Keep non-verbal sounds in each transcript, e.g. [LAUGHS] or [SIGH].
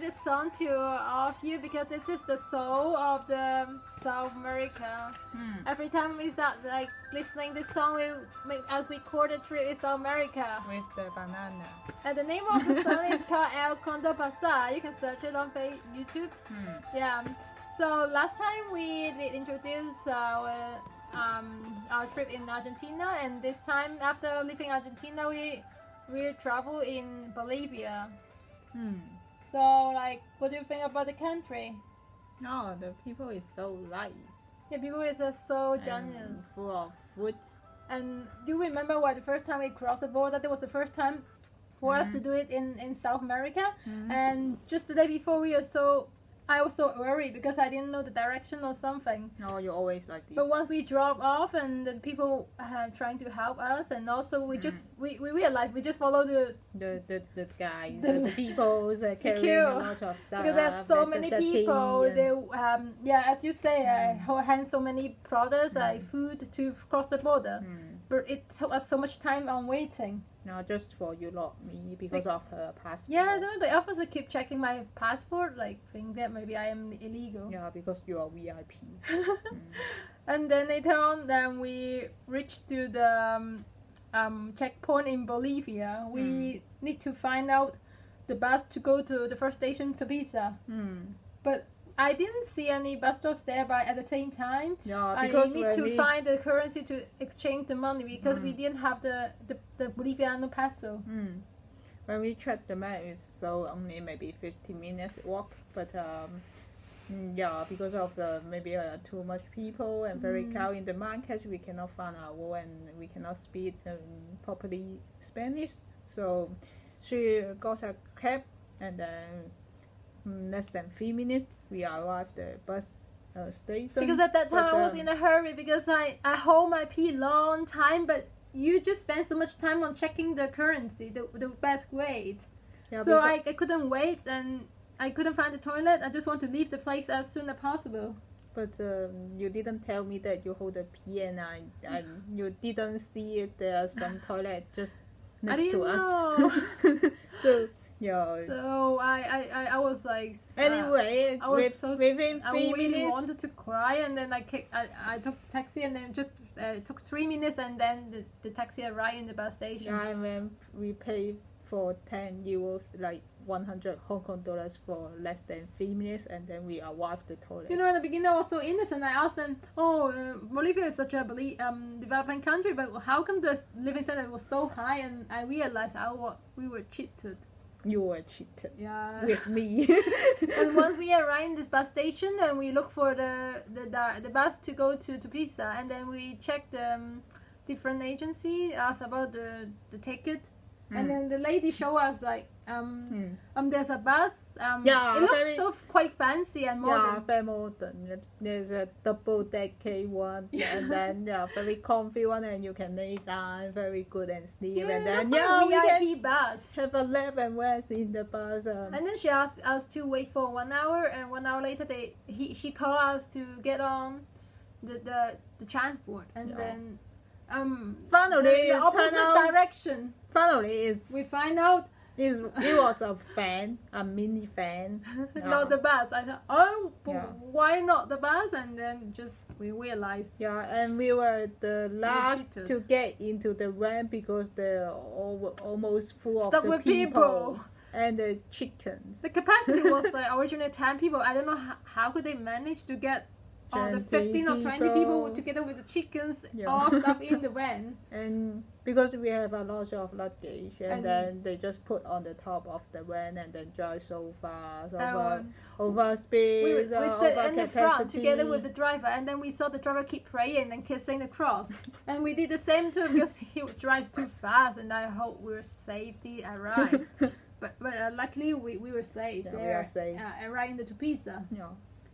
this song to all of you because this is the soul of the South America. Hmm. Every time we start like listening this song, we make as we record a trip in South America. with the banana. And the name of the [LAUGHS] song is called El Condor Pasa. You can search it on YouTube. Hmm. Yeah. So last time we did introduce our um, our trip in Argentina, and this time after leaving Argentina, we we travel in Bolivia. Hmm. So like, what do you think about the country? No, the people is so nice. The people is uh, so and generous. full of food. And do you remember what the first time we crossed the border? That was the first time for us to Mhm. do it in in South America. Mhm. And just the day before, we were so I was so worried because I didn't know the direction or something. No, you always like this. But once we drove off and the people are trying to help us, and also we just we, we realized we just follow the the the the guys, The- the, people uh, [LAUGHS] carrying queue. a lot of stuff. because there's so there's many people. and- They um yeah, as you say, I Mm. uh, hand so many products, like Mm. food to cross the border. Hmm. But it took us so much time on waiting. No, just for you lot me because of her passport. Yeah, don't the officer keep checking my passport, like think that maybe I am illegal. Yeah, because you are VIP. Hmm. [LAUGHS] and then later on, then we reached to the um, um, checkpoint in Bolivia. We Mm. need to find out the bus to go to the first station to Pisa. Hmm. But I didn't see any bus stops there. But at the same time, Yeah, I need to we, find the currency to exchange the money because we Mm. didn't have the the, the Boliviano peso. Hmm. When we check the map, it's so only maybe 15 minutes walk, but um, mm, yeah, because of the maybe uh, too much people and very Mm. crowded in the market, we cannot find our way and we cannot speak um, properly Spanish. So she got a cab and then less than three minutes we arrived the bus uh, station. Because at that time But, I was um, in a hurry because I, I hold my pee long time, but you just spend so much time on checking the currency, the, the best rate. yeah, so I, I couldn't wait and I couldn't find the toilet. I just want to leave the place as soon as possible. But um, you didn't tell me that you hold a pee and I, I you didn't see it, there's some toilet just next to us. know. [LAUGHS] so yeah. so I, I, I, was like, anyway, I was with, so within I really minutes, wanted to cry, and then I kick, I, I took taxi, and then just uh, took three minutes, and then the, the taxi arrived in the bus station. yeah, and when we paid for ten euros, like one hundred Hong Kong dollars for less than three minutes, and then we arrived the toilet. You know, in the beginning, I was so innocent. I asked them, "Oh, uh, Bolivia is such a um, developing country, but how come the living standard was so high?" And I realized I we were cheated. You were cheated Yeah. with me. [LAUGHS] [LAUGHS] and once we arrived in this bus station, and we look for the the, the, the bus to go to, to Pisa, and then we checked the um, different agency, asked about the the ticket, and Mm. then the lady show us like um Hmm. um there's a bus um Yeah, it looks very- so quite fancy and modern. Yeah, very modern. There's a double decker one, [LAUGHS] and then yeah, very comfy one, and you can lay down, very good and sleep, and then yeah, we can bus. have a lap and rest in the bus. Um, And then she asked us to wait for one hour, and one hour later, they he she called us to get on the the, the transport, and Yeah. then um Finally, the, the opposite out- direction. finally, it's, We find out it's it was a fan, a mini fan. [LAUGHS] Yeah. not the bus. I thought, oh, Yeah. why not the bus? And then just we realized Yeah, and we were the last to get into the van because they're all, almost full of the with people. and the chickens. The capacity was like originally ten people. I don't know how, how could they manage to get all the fifteen or twenty people together with the chickens Yeah. all [LAUGHS] stuff in the van. And because we have a lot of luggage, and, And- then they just put on the top of the van and then drive so fast over over speed, we, we sit over in the front together with the driver, and then we saw the driver keep praying and kissing the cross, [LAUGHS] and we did the same too because [LAUGHS] he would drive too fast, and I hope we're safely arrived. but but uh, luckily we, we were safe Yeah, we are safe. Uh, arriving in Tupiza. yeah.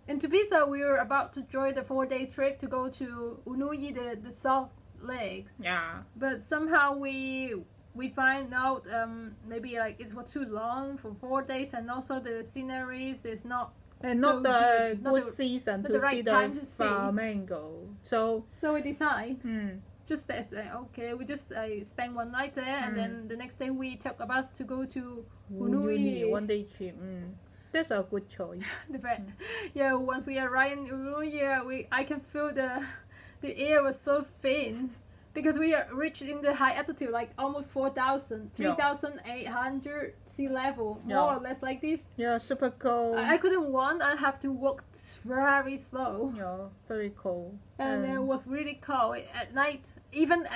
In Tupiza, we were about to join the four-day trip to go to Uyuni, the the South Lake, yeah. but somehow we we find out um, maybe like it was too long for four days, and also the sceneries is not And So not the good, good the- season to the see right the time to see. flamingo. So So we decide hmm, just as uh, okay, we just uh, spend one night there, and Mm. then the next day we took a bus to go to Uyuni. one day trip. Mm. That's a good choice. [LAUGHS] the. Yeah, once we arrived in Uru, yeah, we I can feel the the air was so thin because we are reached in the high altitude, like almost 4,000, Yeah. 3,800 sea level, more or less like this. Yeah, super cold. I, I couldn't run. I have to walk very slow. yeah, very cold. and it Mm. was really cold at night. Even uh,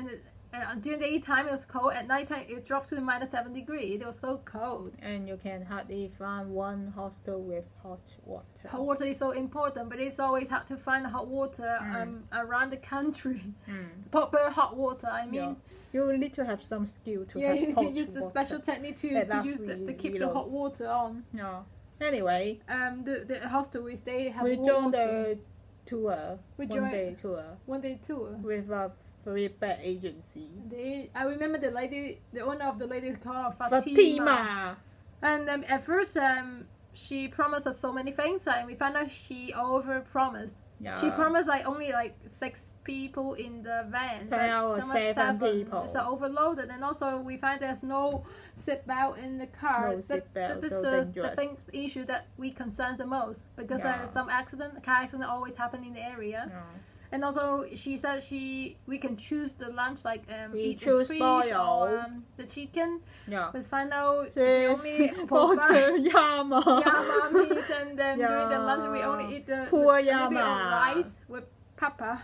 uh, and uh, during the daytime it was cold. At nighttime it dropped to minus seven degree. It was so cold. and you can hardly find one hostel with hot water. Hot water is so important, but it's always hard to find hot water Mm. um, around the country. Mm. [LAUGHS] Proper hot water. I mean, You need to have some skill to yeah, have you need to use the water. special technique to, At to use the, to keep the hot water on. Yeah. Anyway, Um, the the hostel we stay have we joined the tour, We one joined- day tour one day tour. with a bad agency. They, I remember the lady, the owner of the lady is called Fatima. And um, at first, um, she promised us so many things, and we found out she over promised. Yeah. She promised like only like six people in the van, Turn out so much seven seven. people. It's overloaded, and also we find there's no seatbelt in the car. No that, that, that's so the, the thing issue that we concern the most because Yeah. there's some accident, car accident always happen in the area. Yeah. And also, she said she we can choose the lunch like um, We eat the choose fish boil. or um, the chicken. Yeah. But find out They they only [LAUGHS] the [LAUGHS] llama. llama meat, and then during the lunch we only eat the, Poor the llama. rice with papa.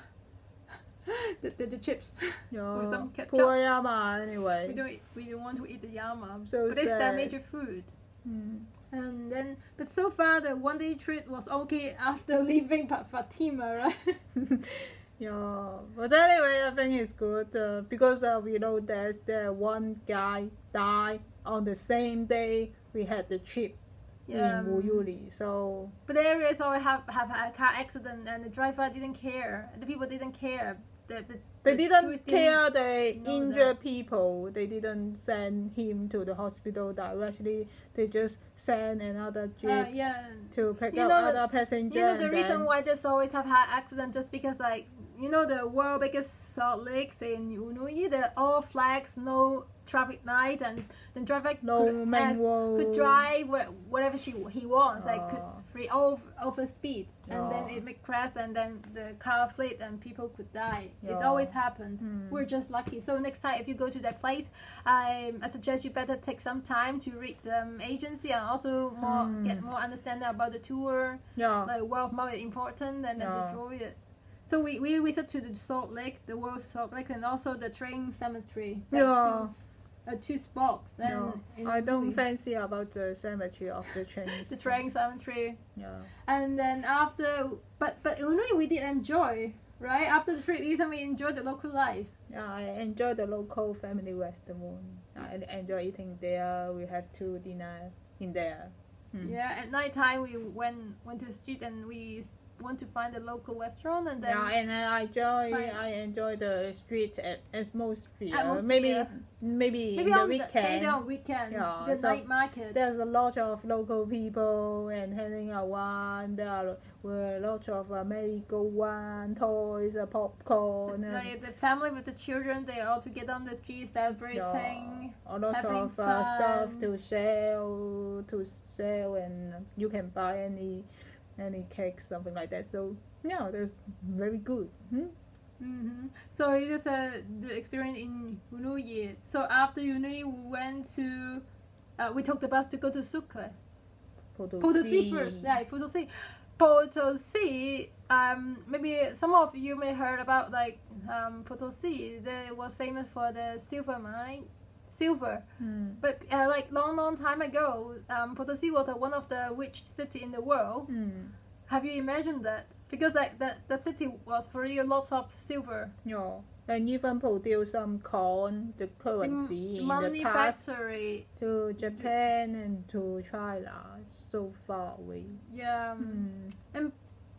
[LAUGHS] the, the, the chips. Yeah. with some ketchup. Poor llama anyway. We don't we don't want to eat the llama, So but it's their sad. major food. Mm. And then, but so far the one day trip was okay after [LAUGHS] leaving Fatima, right? [LAUGHS] yeah, but anyway, I think it's good uh, because uh, we know that there one guy died on the same day we had the trip Yeah. in Uyuni. So But the areas always have have a car accident, and the driver didn't care. The people didn't care. The, the, they didn't care the know injured people. They didn't send him to the hospital directly. They just sent another jeep Uh, yeah. to pick You up know the- other passengers. You know the reason why there's always have had accident just because like you know the world biggest salt lakes in Uyuni, the all flags, no traffic light, and the driver no could, uh, could drive whatever she he wants, like could Ah. free over over speed, and then it make crash, and then the car flip, and people could die. It's always happened. Mm. We're just lucky. So next time if you go to that place, I I suggest you better take some time to read the um, agency and also more Mm. get more understanding about the tour yeah. like world more important and then Yeah. enjoy it. So we, we visit to the Salt Lake, the World Salt Lake, and also the train cemetery. Yeah. Two, uh, two spots. And No, I don't fancy about the cemetery of the train. [LAUGHS] the train cemetery. Yeah. And then after, but but Illinois we did enjoy, right? After the trip, even we enjoyed the local life. Yeah, I enjoy the local family restaurant. I enjoy eating there. We had two dinner in there. Mm. Yeah, at night time we went went to the street and we want to find a local restaurant and then Yeah, and then I enjoy I enjoy the street at- atmosphere. Atmosphere. Maybe maybe, maybe in the on the, weekend. day on weekend, Yeah, the so night market. There's a lot of local people and hanging around. There are were a lot of uh, merry-go-round toys, uh, popcorn, and Like the family with the children, they all together on the streets celebrating. a lot having of uh, stuff to sell, to sell, and you can buy any any cake, something like that. So yeah, that's very good. Hmm? hmm So it is a the experience in Uyuni. So after Uyuni, we went to. Uh, we took the bus to go to Sucre. Potosi first, yeah, Potosi. Potosi, um, maybe some of you may heard about like um, Potosi. They was famous for the silver mine, silver. Hmm. But uh, like long, long time ago, um, Potosi was uh, one of the rich city in the world. Hmm. Have you imagined that? Because like that, that city was really lots of silver. Yeah. And even produce some corn, the currency in the past factory. to Japan and to China. So far away. Yeah. um, Hmm.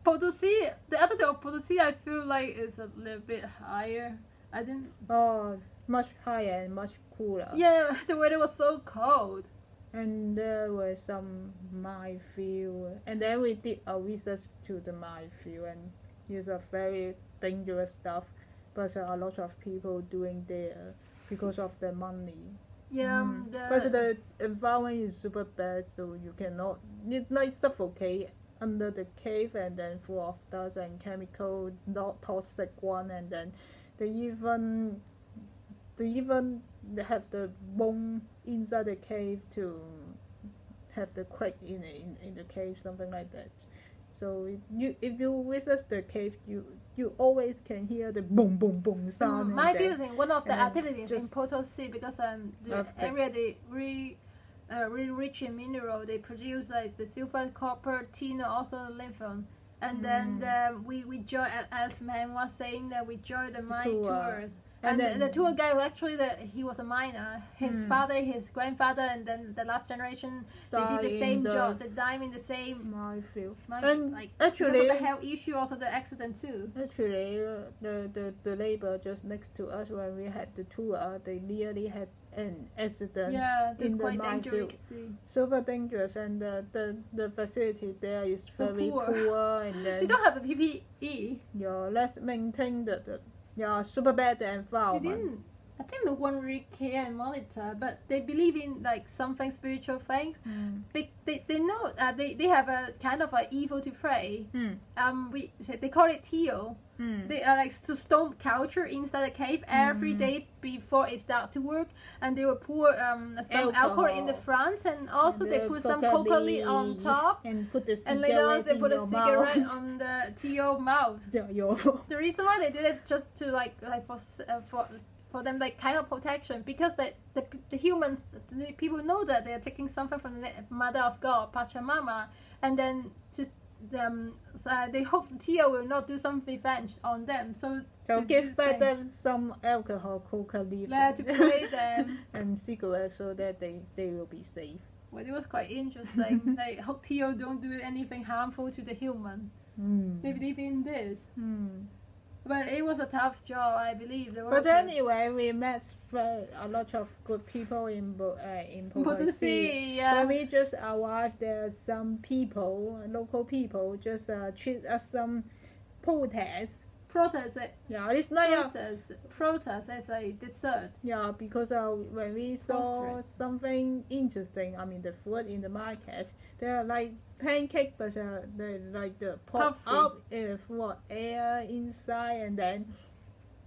Potosi, the other day of Potosi, I feel like is a little bit higher. I didn't. Oh, much higher and much cooler. Yeah, [LAUGHS] the weather was so cold. And there was some minefield. And then we did a research to the minefield and it's a very dangerous stuff. but uh, a lot of people doing there because of the money. Yeah, Mm. the, But the environment is super bad, so you cannot you like suffocate under the cave and then full of dust and chemical, not toxic one, and then they even they even have the bone inside the cave to have the crack in in, in the cave, something like that. So if you if you visit the cave, you you always can hear the boom boom boom sound. Mm, my then- feeling, one of the then activities in just- Potosi because um the area they really uh, really rich in mineral. They produce like the silver, copper, tin, also lithium. And then Mm. the, we we join as man was saying that we join the mine tour. tours. And And, the, the then- tour guide actually the, he was a miner. His Mm. father, his grandfather, and then the last generation they did the same the job. They died in the same. Mine, And like actually, the health issue, also the accident too. Actually, uh, the, the, the neighbor just next to us when we had the tour, they nearly had an accident. Yeah, that's in the quite minefield. dangerous. Super dangerous, and the, the, the facility there is So very poor. poor, and [LAUGHS] They don't have a PPE. you're less maintained. The, the, yeah, super bad They environment. didn't. I think no one really care and monitor, but they believe in like something spiritual things. Mm. They they, they know uh, they, they have a kind of a evil to pray. Mm. Um, we they call it tio. Mm. They are like to stone culture inside the cave every Mm. day before it start to work, and they will pour um some alcohol, in the front, and also And they the put some coca coca leaf on top, And put the and later on they put a cigarette mouth. on the tio mouth. [LAUGHS] [LAUGHS] The reason why they do this is just to like like for uh, for for them like kind of protection because the the, the humans the people know that they are taking something from the mother of God Pachamama and then just um so, they hope Tio will not do some revenge on them. So they give back them some alcohol, coca leaf, yeah to pray them. [LAUGHS] And cigarettes so that they, they will be safe. well it was quite interesting. [LAUGHS] Like hope Tio don't do anything harmful to the human. Mm. they believe in this. Mm. But it was a tough job I believe But anyway, we met a lot of good people in Bo- uh, in Potosi. yeah. When we just arrived, there some people, local people, just uh, treat us some protest. protest Yeah, it's not protest protest as a dessert. yeah because uh, when we saw something interesting, I mean the food in the market, they're like pancake, but uh, they like the pop Puffy. up full of air inside, and then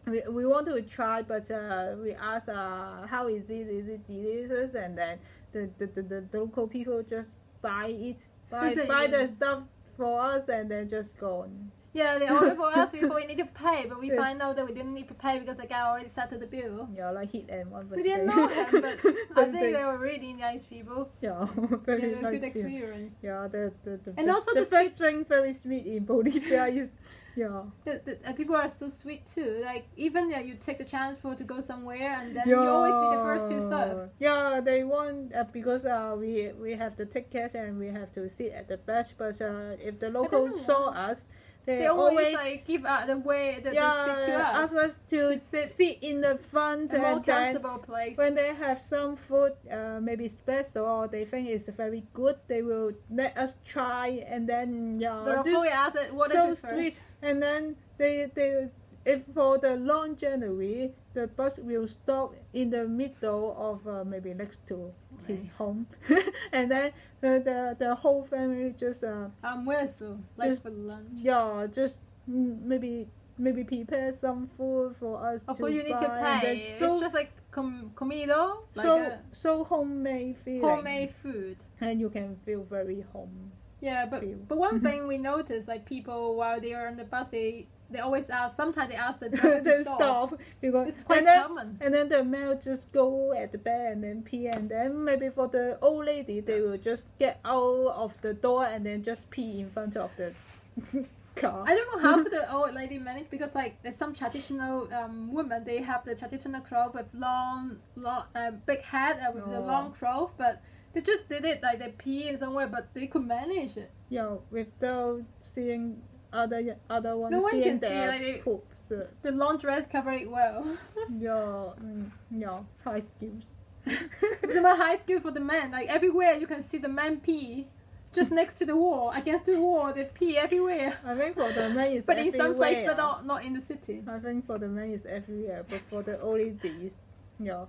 we, we want to try, but uh, we ask uh, how is it? Is it delicious? And then the the, the, the, local people just buy it, buy it, buy yeah. the stuff for us, and then just go. Yeah, they ordered for us before we need to pay, but we Yeah. find out that we didn't need to pay because the guy already settled the bill. Yeah, like hit one. We didn't [LAUGHS] know him, but I think they were really nice people. yeah, [LAUGHS] Yeah, very a nice good people. experience. Yeah, the the, the, And the, also the the first thing very sweet in Bolivia [LAUGHS] is yeah. The, the, and people are so sweet too. Like even yeah, you take the transport to go somewhere, and then you always be the first to serve. Yeah, they want uh, because uh, we we have to take cash and we have to sit at the back. But uh, if the locals saw us, they, They always, always like give out the way that yeah the seat to us, ask us to, to sit sit in the front a more and then comfortable place. when they have some food, uh, maybe special or they think it's very good, they will let us try and then yeah, But of this- course, we asked it, what is so this first? sweet. And then they they if for the long journey, the bus will stop in the middle of uh, maybe next to his home, [LAUGHS] and then the, the the whole family just uh Almuerzo, like Just- for lunch. yeah just maybe maybe prepare some food for us Of to course, you need to buy, and then pay. So, it's just like com- comido, like so a so homemade feeling, homemade food. and you can feel very home. Yeah, but feel. but one [LAUGHS] thing we noticed, like people while they are on the bus, they they always ask. Sometimes they ask the [LAUGHS] driver to stop. stop because It's quite and then, common. And then the male just go at the back and then pee, and then maybe for the old lady, they will just get out of the door and then just pee in front of the [LAUGHS] car. I don't know how [LAUGHS] the old lady manage because like there's some traditional um, women they have the traditional cloth with long, long uh, big head uh, with the Oh. long cloth, but they just did it like they pee in somewhere, but they could manage it. Yeah, without seeing other other ones No one can see, their like, poop. So, The long dress cover it well. [LAUGHS] yeah, mm, yeah, high skills. [LAUGHS] the high skill for the men. Like everywhere you can see the men pee. just next to the wall, against the wall. They pee everywhere. I think for the men it's But in everywhere. some places, but not, not in the city. I think for the men it's everywhere, but for the old ladies, yeah.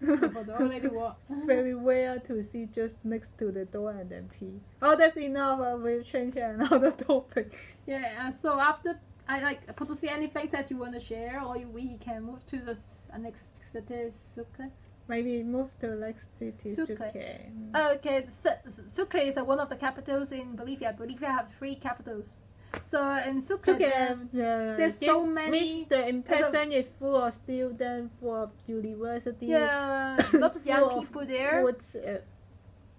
[LAUGHS] Very rare to see just next to the door and then pee. Oh, that's enough. Uh, we'll change another [LAUGHS] topic. Yeah, uh, so after I like Potosi, anything that you want to share, or you, we can move to the uh, next city, Sucre. Maybe move to next city, Sucre. Sucre. Okay, Su- Su- Sucre is uh, one of the capitals in Bolivia. Bolivia have three capitals. So in Sucre, there's- so many- the impression is full of students, full of university. yeah, [COUGHS] lots of young of people there. Foods, uh,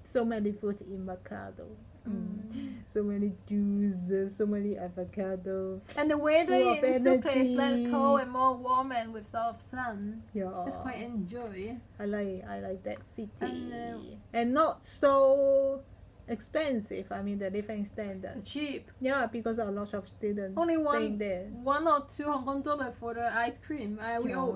so many foods in Mercado. Mm. So many juices, so many avocado. And the weather in Sucre is less cold and more warm and with lot of sun. Yeah, It's quite enjoy. I like I like that city, And, uh, and not so expensive. I mean the living standard. It's cheap. Yeah, because a lot of students Only one- there. One or two Hong Kong dollar for the ice cream. Uh, we all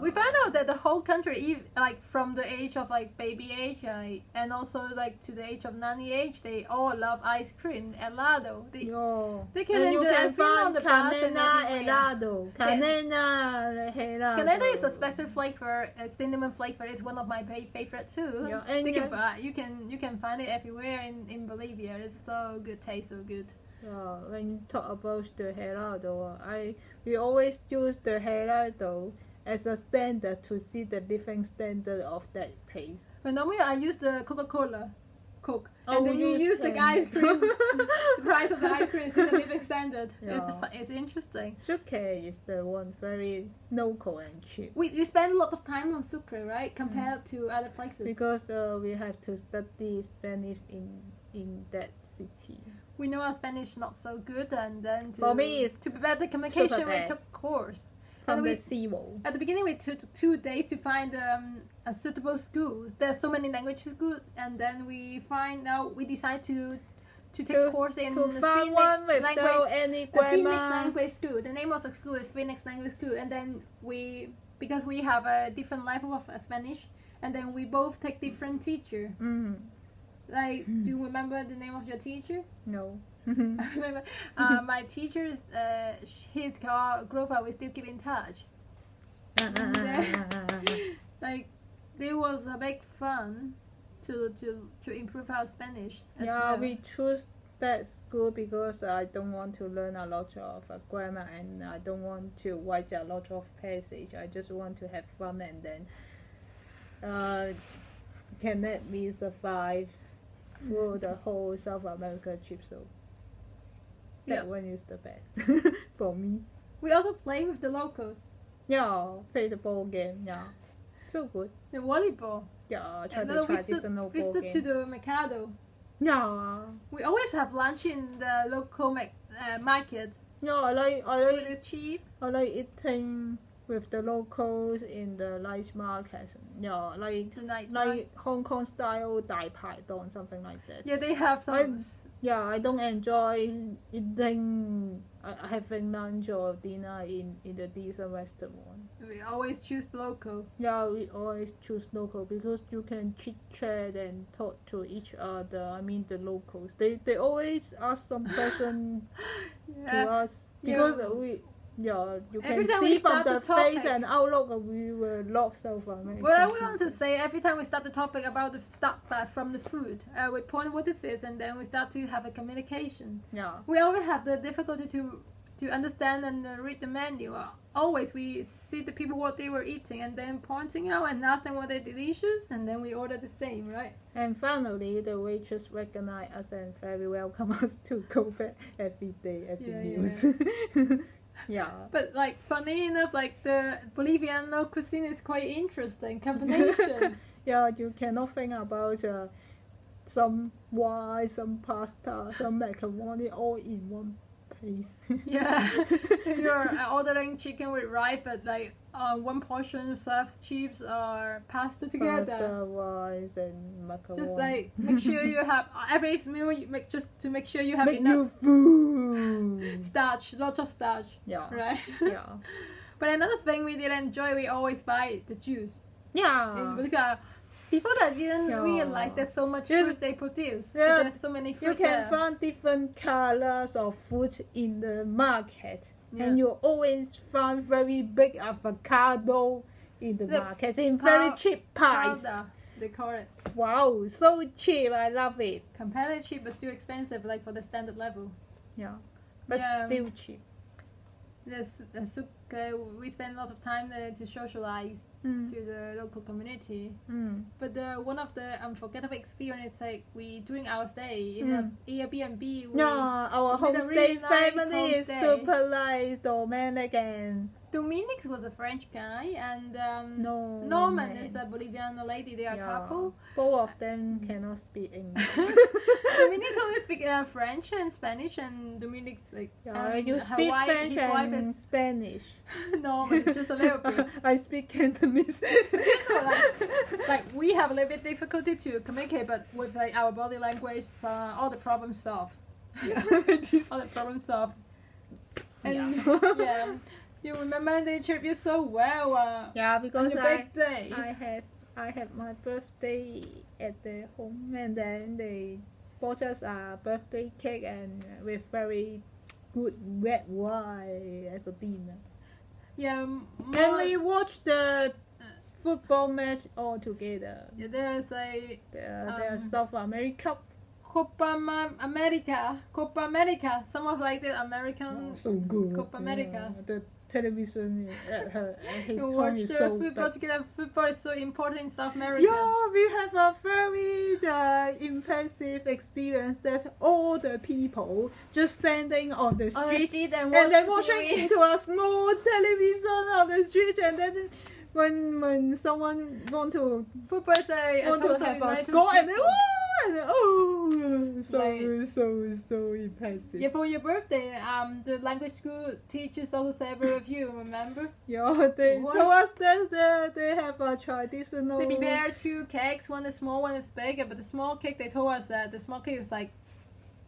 we found out that the whole country, like from the age of like baby age, uh, and also like to the age of nanny age, they all love ice cream, helado. They, Yeah. They can and you enjoy can everyone on the bus and helado. Canela helado. Is a special flavor, a cinnamon flavor. It's one of my favorite too. Yeah, and They can yeah. you can you can find it everywhere in, in Bolivia. It's so good, taste so good. Yeah, when you talk about the helado, I we always use the helado as a standard to see the living standard of that place. But normally I use the Coca Cola, Coke, Oh, and then you use the ice cream. [LAUGHS] the price of the ice cream is still the living standard. Yeah. It's, it's interesting. Sucre is the one very local and cheap We, we spend a lot of time on Sucre, right, compared to other places. because uh, we have to study Spanish in in that city. we know our Spanish not so good, and then to, For me, it's to prepare the communication, we took course. From And the we- seawall. At the beginning, we took two days to find um, a suitable school. There's so many language schools, and then we find out we decide to to take To- course in Phoenix language. any The Phoenix language school. The name of the school is Phoenix language school, and then we because we have a different level of Spanish, and then we both take different teacher. Mm, Like, do you remember the name of your teacher? no. [LAUGHS] I remember uh, my teacher. Uh, called Grover. We still keep in touch. [LAUGHS] like there was a big fun to to to improve our Spanish. as yeah, well. we choose that school because I don't want to learn a lot of uh, grammar and I don't want to write a lot of passage. I just want to have fun and then uh, can let me survive through the whole South America trip. So that Yeah. one is the best [LAUGHS] for me. we also play with the locals. Yeah, play the ball game. Yeah, so good. The volleyball. Yeah, try And the then we stood, traditional we ball stood to the Mercado. Yeah, We always have lunch in the local ma- uh, market. yeah. I like I like is cheap. I like eating with the locals in the night markets. Yeah, like night, like night. Hong Kong style Dai Pai Dong, something like that. Yeah, they have some. I, yeah, I don't enjoy eating, uh, having lunch or dinner in, in the decent restaurant. We always choose local. Yeah, we always choose local because you can chit chat and talk to each other. I mean, the locals. They they always ask some question [LAUGHS] yeah. to us because yeah. we yeah you Every can time we see from the the face and outlook we were lots so far. What I would want to say every time we start the topic about the start uh, from the food, uh, we point what it is, and then we start to have a communication. Yeah. We always have the difficulty to to understand and uh, read the menu. Always we see the people what they were eating, and then pointing out and ask them what they're delicious, and then we order the same, right? And finally, the waitress recognized us and very welcome [LAUGHS] us to go back every day, every yeah, meals. yeah. [LAUGHS] [LAUGHS] But like funny enough, like the Bolivian local cuisine is quite interesting combination. [LAUGHS] Yeah, you cannot think about uh, some rice, some pasta, some macaroni all in one [LAUGHS] yeah, you're uh, ordering chicken with rice, but like uh, one portion of served chips or pasta together. Pasta, rice, and macaroni. Just like make sure you [LAUGHS] have every meal you make just to make sure you have Make enough food. [LAUGHS] starch, lots of starch, Yeah. right? Yeah. but another thing we did enjoy, we always buy the juice. Yeah. In Yeah. Before that, didn't Yeah. realize there's so much fruit they produce. Yeah. There's so many You can there. find different colors of food in the market, and you always find very big avocado in the The market in very cheap price. Powder, they call it. Wow, so cheap! I love it. Comparatively cheap, but still expensive, like for the standard level. Yeah, but Yeah. still cheap. There's, there's uh, we spend lots of time there to socialize Mm. to the local community. Mm. But the one of the unforgettable experience, like we during our stay in Mm. an Airbnb, we, Yeah, our homestay really nice family is homestay. super nice, Dominic and Dominic was a French guy, and um, no Norman man. is a Bolivian lady. They are Yeah, couple. Both of them cannot speak [LAUGHS] English. Dominic only speak uh, French and Spanish, and Dominic like yeah, um, you speak wife, French and is Spanish. [LAUGHS] Norman, just a little bit. [LAUGHS] I speak Cantonese. like, [LAUGHS] like we have a little bit difficulty to communicate, but with like our body language, uh, all the problems solved. yeah, All the problems solved. And Yeah. yeah, you remember the treat you so well. Uh, yeah, on because your I, birthday. I have I have my birthday at the home, and then they bought us a birthday cake and with very good red wine as a dinner. Yeah, And more, we watched the football match all together. yeah, there's a The, the Um, South America. Copa America, Copa America, some of like the American. Oh, so good. Copa America. Yeah, the television at her at his you watch the so football together. Football is so important in South America. Yeah, we have a very uh, impressive experience that all the people just standing on the On the street, street and and then watch watching TV. into a small television on the street and then when when someone want to Football say, want to have a score and then. Oh, oh so Like- so so impressive. Yeah, for your birthday, um, the language school teachers also celebrate with you. Remember? [LAUGHS] Yeah, they What? told us that they, they have a traditional. They prepare two cakes. One is small, one is bigger. But the small cake, they told us that the small cake is like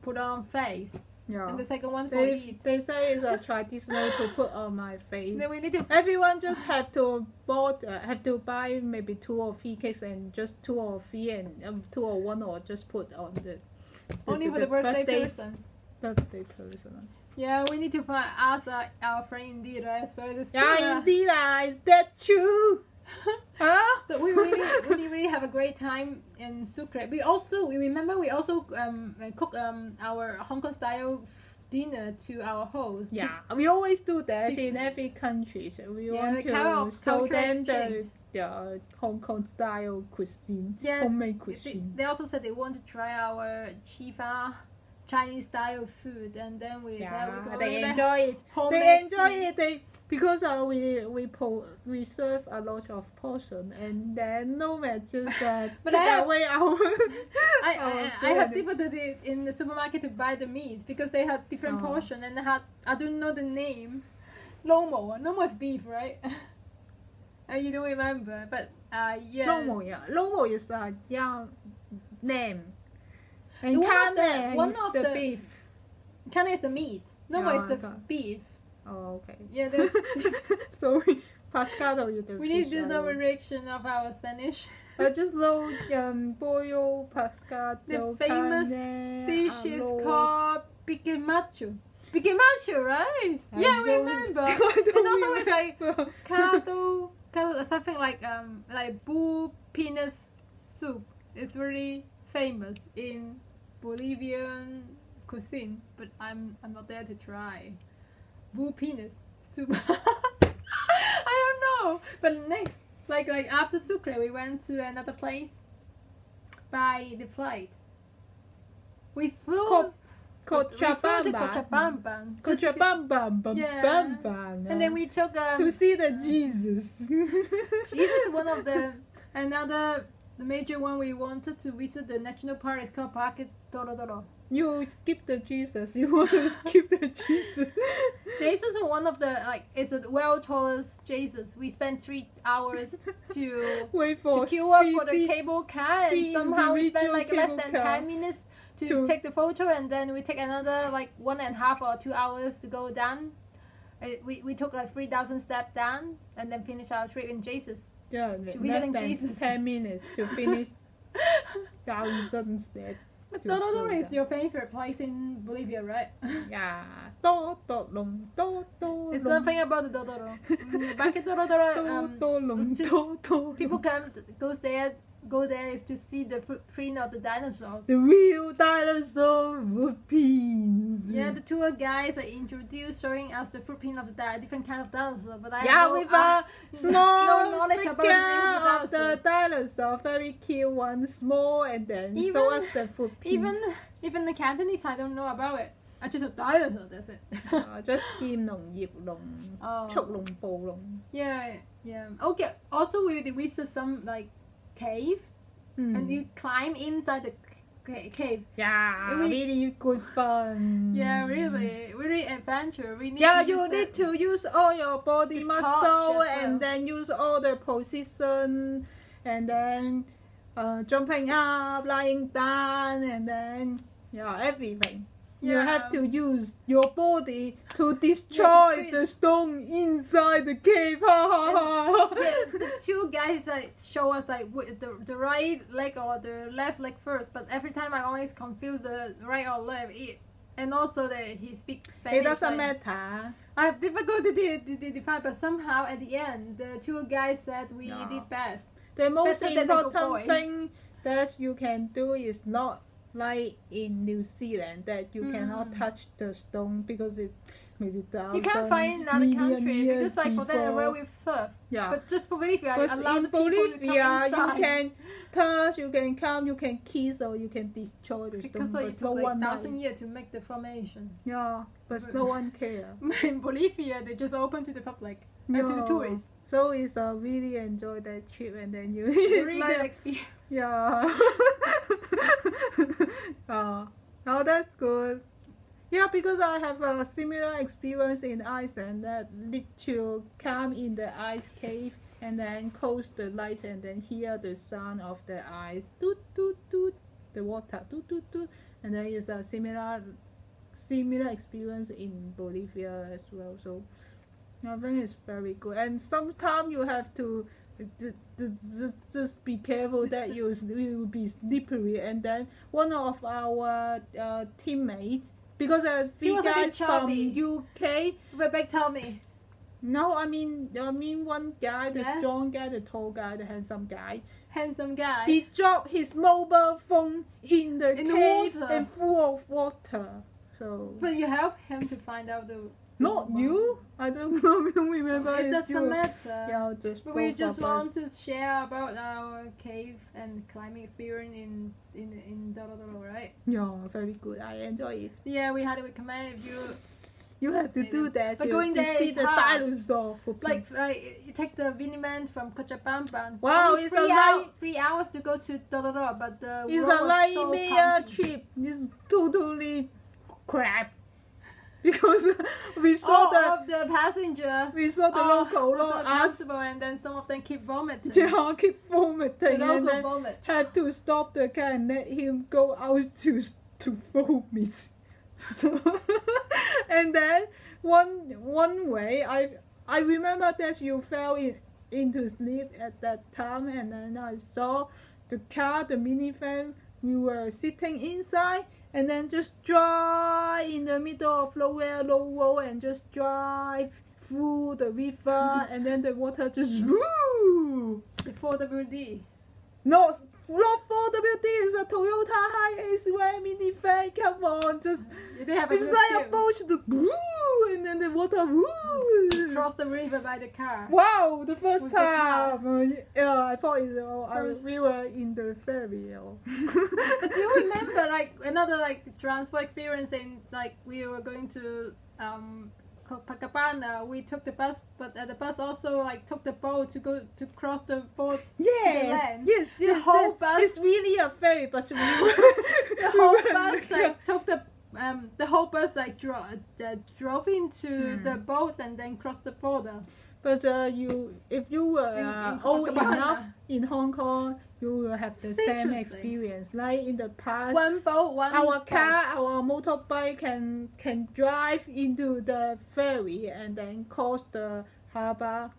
put on face, Yeah. and the second one for They, eat. they say it's a traditional to put on my face. Then we need to. Everyone just have to bought uh, have to buy maybe two or three cakes and just two or three and um, two or one or just put on the, the Only for the birthday, person. birthday person. Yeah, we need to find ask uh, our friend Indira as well. Yeah, uh, indeed, uh, is that true? Huh? So we really, really, really have a great time in Sucre. We also, we remember, we also um cook um our Hong Kong style dinner to our host. Yeah, we always do that in every country. So we Yeah, want to show them the, the Hong Kong style cuisine, Yeah, homemade They, cuisine. they also said they want to try our chifa Chinese style food, and then we said Yeah, we go they enjoy it. They enjoy food. it. They because uh, we we po- we serve a lot of portion, and then no just [LAUGHS] uh, But take I have- away our. [LAUGHS] I, [LAUGHS] our I, I have food. difficulty in the supermarket to buy the meat because they have different Oh. portion and had I don't know the name. Lomo, Lomo is beef, right? and you don't remember, but uh yeah. Lomo, yeah. Lomo is a young name. And The one of the- one is of the, the- beef. Kind is the meat. Lomo is the I beef. Oh, okay. Yeah, there's. [LAUGHS] Sorry, pescado is the we need to do some reaction of our Spanish. I just love um, pollo, pescado, The famous carne, dish is arroz. called pique macho. Pique macho, right? I yeah, remember. [LAUGHS] And also it's like remember. Caldo, caldo, something like um like bull penis soup. It's really famous in Bolivian cuisine, but I'm I'm not there to try. Bull penis soup. [LAUGHS] I don't know. But next, like like after Sucre, we went to another place by the flight. We flew. Co- we flew to Cochabamba. Cochabamba. Just be- Cochabamba. bam, Yeah. And then we took um, to see the Jesus. Jesus is one of the [LAUGHS] another the major one we wanted to visit the national park is called Parque Torotoro. You skip the Jesus. [LAUGHS] You want to skip the Jesus. [LAUGHS] Jesus is one of the like it's a well tallest Jesus. We spent three hours [LAUGHS] to Wait for to queue up for the cable car and somehow we spent like less than car ten minutes to, to- take the photo and then we take another like one and a half or two hours to go down. Uh, We, we took like 3,000 steps down and then finished our trip in Jesus. Yeah, To less than Jesus. ten minutes to finish thousand steps. [LAUGHS] But Torotoro go is your favorite place in Bolivia, right? [LAUGHS] Yeah, do do long do do It's about the Dororo. Mm, Back at Dororo, um, [LAUGHS] do long just do do. people come to, goes there go there is to see the footprint of the dinosaurs. The real dinosaur footprints. Yeah, the tour guides are introduced showing us the footprint of the different kind of dinosaurs. But I yeah, with a [LAUGHS] small no knowledge about the, dinosaurs. the dinosaur, very cute one, small, and then even, us the footprints. Even even the Cantonese, I don't know about it. I just a dinosaur, that's it. uh, [LAUGHS] just Kim Long Yip Long. Oh. Chok Long Bo Long. Yeah, yeah. Okay, also we, we saw some like cave, Mm. and you climb inside the cave. Yeah, we- really good fun. Yeah, really, really adventure. We need Yeah, you need to use all your body muscle and well. then use all the position and then uh, jumping up, lying down, and then yeah, everything. You Yeah. have to use your body to destroy twist. the stone inside the cave. Ha ha ha. the, the two guys like show us like wh- the, the right leg or the left leg first, but every time I always confuse the right or left. It, and also that he speaks Spanish. It doesn't like- matter. I have difficulty to, to, to define, but somehow at the end, the two guys said we Yeah. did best. The most Better than a good boy. important thing that you can do is not like in New Zealand that you cannot Mm. touch the stone because it maybe thousand You can't find in other country because like for that before. where we've surfed. yeah. But just for Bolivia, allow the people to Bolivia, come you can touch, you can come, you can kiss, or you can destroy the because stone. but it no like one thousand years to make the formation. Yeah, but But- no [LAUGHS] one care. In Bolivia, they just open to the public and to the tourists. So it's a really enjoy that trip, and then you [LAUGHS] Really [LAUGHS] like- good experience. Yeah. Uh, [LAUGHS] oh, that's good. Yeah, because I have a similar experience in Iceland that need to come in the ice cave and then close the lights and then hear the sound of the ice, toot toot toot, the water, toot toot toot, and then it's a similar similar experience in Bolivia as well. So I think it's very good. And sometimes you have to just, just be careful that you will be slippery. And then one of our uh, teammates, because uh, He three was a bit guys from. UK. Big tell me. No, I mean I mean one guy, the Yes. strong guy, the tall guy, the handsome guy. Handsome guy. He dropped his mobile phone in the In the water. and full of water. So but you help him to find out the. Not you. I don't, [LAUGHS] I don't remember. It doesn't you. matter. Yeah, just we just want to share about our cave and climbing experience in in in Torotoro, right? Yeah, very good. I enjoy it. Yeah, we highly recommend if you You have to Maybe. do that But going to there see is the hard. dinosaur like footprints. like you take the Viniman from Cochabamba. Wow, Only it's three a hour, light- three hours to go to Torotoro, but the it's a so nightmare bumpy. trip. It's totally crap [LAUGHS] because we saw All the of the passenger we saw the oh, local law ask and then some of them keep vomiting. yeah, keep vomiting and local then vomit. have to stop the car and let him go out to to vomit. [LAUGHS] So [LAUGHS] and then one one way I I remember that you fell in, into sleep at that time and then I saw the car, the minivan, we were sitting inside and then just drive in the middle of nowhere, low road and just drive through the river and then the water just [LAUGHS] woo Before the WD. no, not 4WD, it's a Toyota HiAce Ram minivan. Come on, just They have it's like a boat, the woo, and then the water woo. Cross the river by the car. Wow, the first With the time. Uh, yeah, I thought it, uh, I, we were in the ferry. [LAUGHS] But do you remember like another like transport experience in like we were going to um Copacabana, we took the bus, but uh, the bus also like took the boat to go to cross the boat. Yes, land. yes, yes. whole yes. bus- It's really a ferry, but [LAUGHS] [LAUGHS] we The whole bus like took the um the whole bus like dro- uh, drove into Hmm. the boat and then crossed the border. But uh, you, if you were uh, in old enough in Hong Kong, you will have the same experience. Like in the past, One boat, one our car, our motorbike can can drive into the ferry and then cross the harbor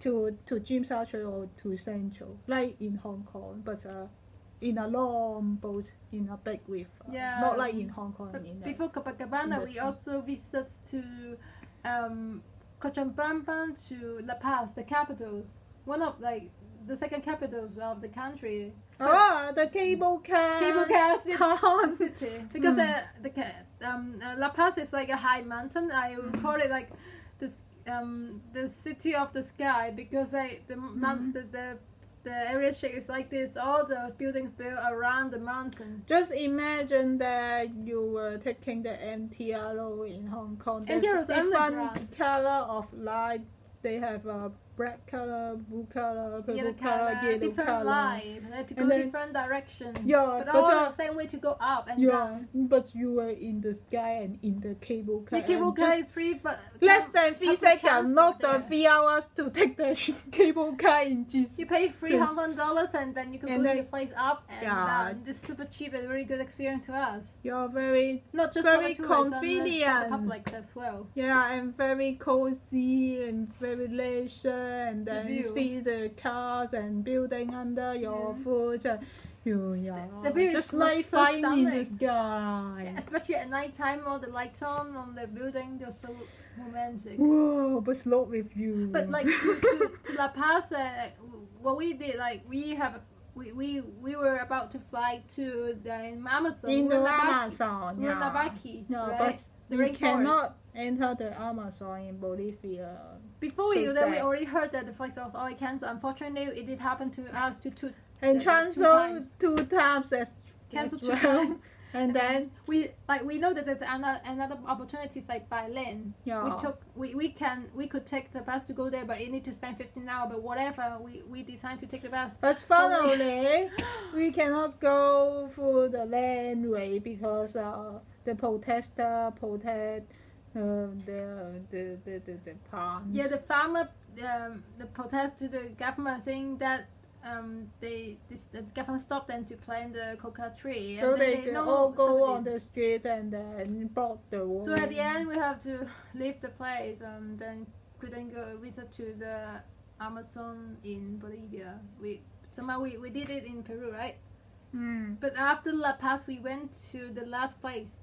to to Tsim Sha Tsui or to Central, like in Hong Kong, but uh, in a long boat in a big reef. uh, Yeah. Not like in Hong Kong. In before Copacabana, we also visit to um, Cochabamba to La Paz, the capitals. One of like the second capitals of the country. ah, the cable car. Cable car [LAUGHS] city. city. Because Mm. uh, the um, uh, La Paz is like a high mountain. I would Mm. call it like the s- um, the city of the sky because like the mount Mm. the, the the area shape is like this. All the buildings built around the mountain. Just imagine that you were taking the MTRO in Hong Kong. There's MTRO is different color of light. They have a black color, blue color, purple Yellow color, color, yellow different color. lights, uh, to go And then- different direction. Yeah, but but all uh, the same way to go up and Yeah, down. but you were in the sky and in the cable car. The cable car is free, but less than three seconds, not the three hours to take the [LAUGHS] cable car in You pay three. Hong Kong dollars and then you can And go then- to your place up and Yeah. down. This is super cheap and very good experience to us. You're very Not just Very for the tourists, convenient. for the public as well. Yeah, and very cozy and very leisure, and then view. see the cars and building under your Yeah. foot. And you, yeah, the view just like so in the sky. Yeah, especially at night time, all the lights on on the building, they're so romantic. Whoa, but not with you. But like to, to, to [LAUGHS] La Paz, uh, what we did, like we have, we, we, we were about to fly to the Amazon. in the Amazon, yeah. Rurrenabaque, No, right? but the you rainforest. cannot enter the Amazon in Bolivia. Before we, so then we already heard that the flight was already cancelled. Unfortunately, it did happen to us to two And two times. two times as cancelled two times. [LAUGHS] And then we like we know that there's another another opportunities like by land. yeah, We took we, we can we could take the bus to go there, but you need to spend 15 hours. But whatever, we we decided to take the bus. But finally, [LAUGHS] we cannot go through the landway because uh, the protester protest uh, the, the, the, the, the plant. Yeah, the farmer um, the protest to the government saying that um they this the government stopped them to plant the coca tree. so they, can no all go on the street and then block the road. So at the end, we have to [LAUGHS] leave the place and then couldn't go visit to the Amazon in Bolivia. We somehow we, we did it in Peru, right? Hmm. But after La Paz, we went to the last place,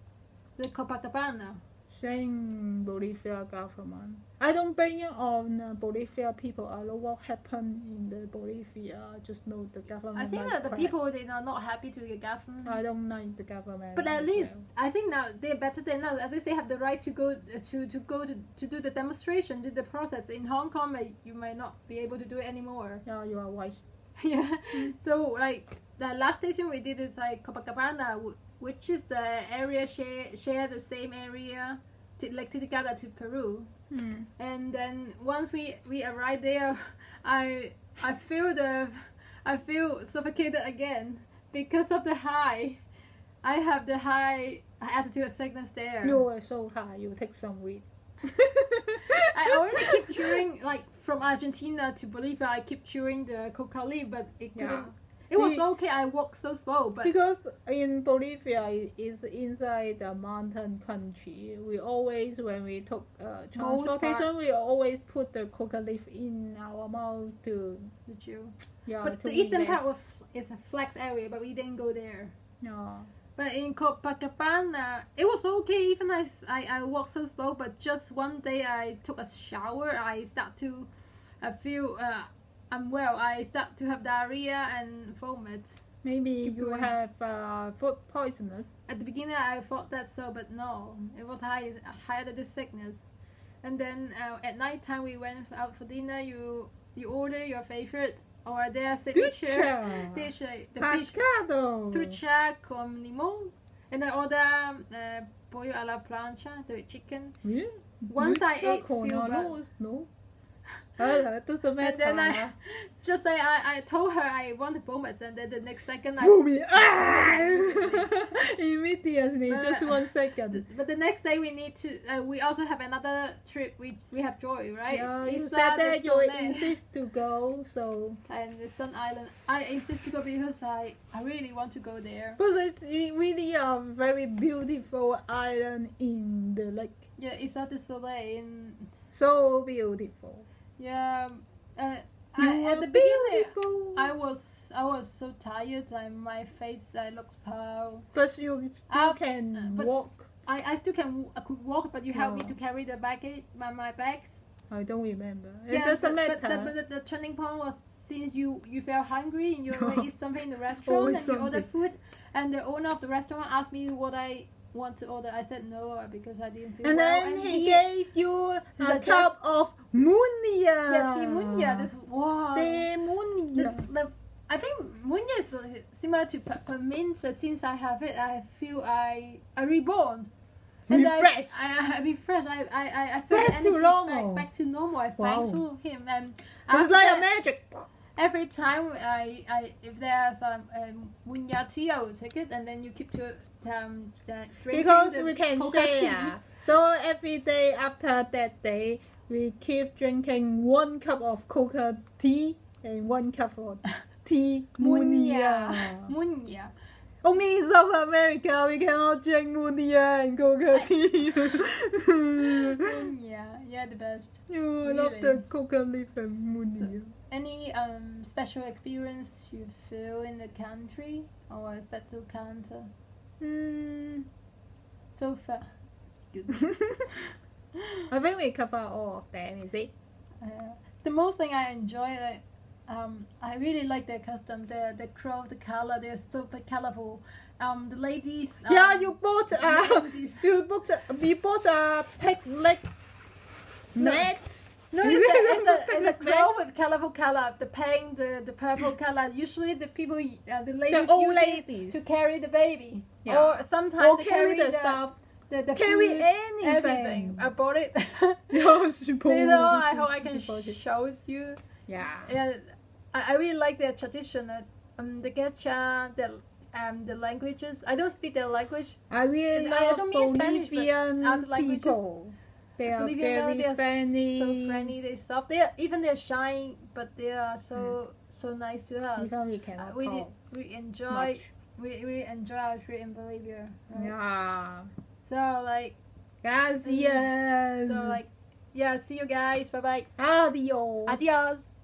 the Copacabana. Saying Bolivia government. I don't blame on Bolivia people. I know what happened in the Bolivia. I just know the government. I think that the crap. people they are not happy to the government. I don't like the government. but at as least well. I think now they're better than now. At least they have the right to go to to go to, to do the demonstration, do the protest. In Hong Kong, you might not be able to do it anymore. Yeah, you are right. [LAUGHS] yeah. So like the last station we did is like Copacabana, which is the area share share the same area, like Titicaca to Peru. Hmm. And then once we we arrived there, [LAUGHS] I I feel the I feel suffocated again because of the high. I have the high altitude sickness there. You were so high. You take some weed. [LAUGHS] I already keep chewing like from Argentina to Bolivia. I keep chewing the coca leaf, but it couldn't. Yeah. It was okay. I walked so slow, but because in Bolivia it is inside the mountain country. We always when we took uh, transportation, we always put the coca leaf in our mouth to the chew. yeah. but the eastern part was is a flex area, but we didn't go there. No. But in Copacabana, it was okay. Even I, I, I walked so slow, but just one day I took a shower. I start to uh, feel uh, unwell. I start to have diarrhea and vomit. Maybe Keep you going. have uh, food poisonous. At the beginning, I thought that so, but no, it was high, higher than the sickness. And then uh, at night time, we went out for dinner. You you order your favorite or their signature dish, uh, the fish Pescado. trucha con limon, and I order uh, pollo a la plancha, the chicken. Yeah. Once I Ducha ate few arroz, no. Doesn't matter. And then I [LAUGHS] just like I, I told her I want to vomit, and then the next second I. Vomit. Ah! [LAUGHS] Immediately, But, just uh, one second. [LAUGHS] But the next day we need to. Uh, we also have another trip. We we have Joy, right? Yeah, you said that you insist to go, so And the Sun Island. I insist to go because I I really want to go there. because it's really a very beautiful island in the lake. Yeah, Isla de Soleil. In, So beautiful. Yeah, uh, I, at the beginning, beautiful. I was I was so tired. and my face I looked pale. but you still Uh, can but- walk. I, I still can I could walk, but you help me Oh. to carry the baggage my, my bags. I don't remember. It Yeah, doesn't but, matter. But, the, but the, the turning point was since you you felt hungry and you [LAUGHS] want to eat something in the restaurant and you order food, and the owner of the restaurant asked me what I want to order. I said no uh, because I didn't feel and well. then and he, gave you a cup of muña. yeah, tea muña. That's wow. Tea muña. The, the, I think muña is similar to peppermint. So since I have it, I feel I I reborn. Refresh. I, I, I refresh. I I I, I feel Back the to energy normal. Back, back to normal. I Wow. thank to him and. It's like a magic. every time I, I if there's um, um muña tea, I will take it, and then you keep to um drinking Because we can share. So every day after that day, we keep drinking one cup of coca tea and one cup of [LAUGHS] tea Muña, muña. muña. Only in South America we cannot drink muña and coca tea. [LAUGHS] [LAUGHS] muña, yeah, the best. you love Really? the coca leaf and muña. Any um special experience you feel in the country or a special counter Mm. so far? It's good. [LAUGHS] I think we cover all of them, is it? Uh, the most thing I enjoy, like, um, I really like their custom. The the crow, the color, they're super colorful. Um, the ladies. Um, yeah, you bought a [LAUGHS] you bought a, we bought a leg No. mat. No, [LAUGHS] it's a, it's a, it's a crow with colorful color. The pink, the, the purple color. Usually the people, uh, the ladies, The old ladies. to carry the baby. Yeah. Or sometimes Or they carry the the stuff. The, the Carry food, anything. everything. I bought it. [LAUGHS] [LAUGHS] You know, I hope I can show you. Yeah. Yeah, I, I really like their tradition. Uh, um, the Gacha, the um, the languages. I don't speak their language. I really I- I don't mean Spanish, but Bolivian other languages. people. They are very they are friendly. so friendly. They soft. They are, even they're shy, but they are so so nice to us. Even we Uh, we did, we enjoy much. we really enjoy our trip in Bolivia. Right? Yeah. So like Gracias. so like yeah. See you guys. Bye bye. Adios. Adios.